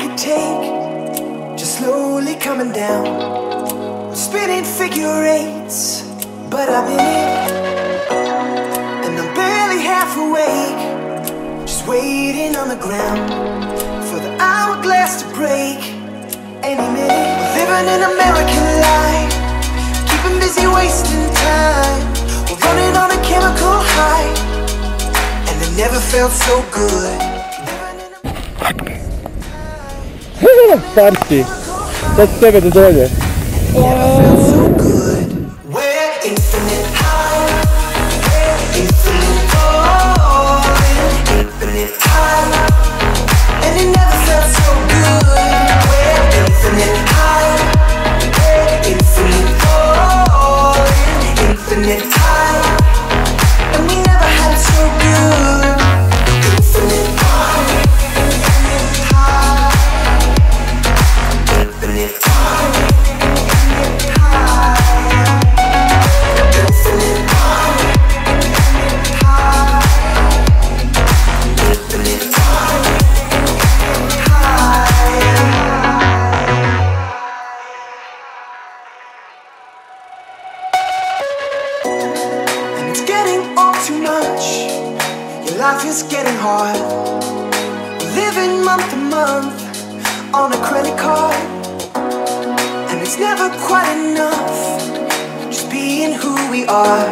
could take, just slowly coming down. Spinning figure eights, but I'm in it, and I'm barely half awake. Just waiting on the ground for the hourglass to break. Any minute, living an American life, keeping busy, wasting time. We're running on a chemical high, and it never felt so good. To. Infinite high. And it. Infinite high. And we Too much. Your life is getting hard. Living month to month on a credit card. And it's never quite enough. Just being who we are.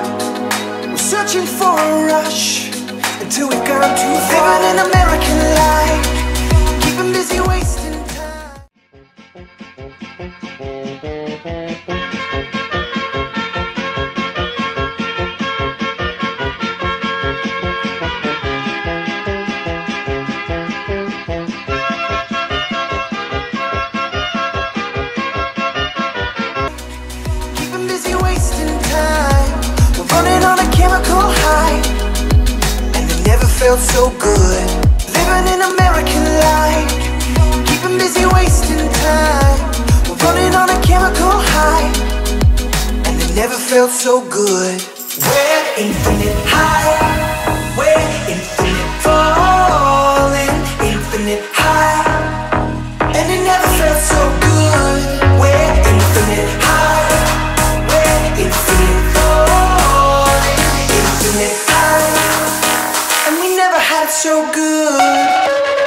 We're searching for a rush until we've gone too far. Living an American life. Felt so good. Living an American life. Keeping busy, wasting time. Running on a chemical high, and it never felt so good. We're infinite high. We're infinite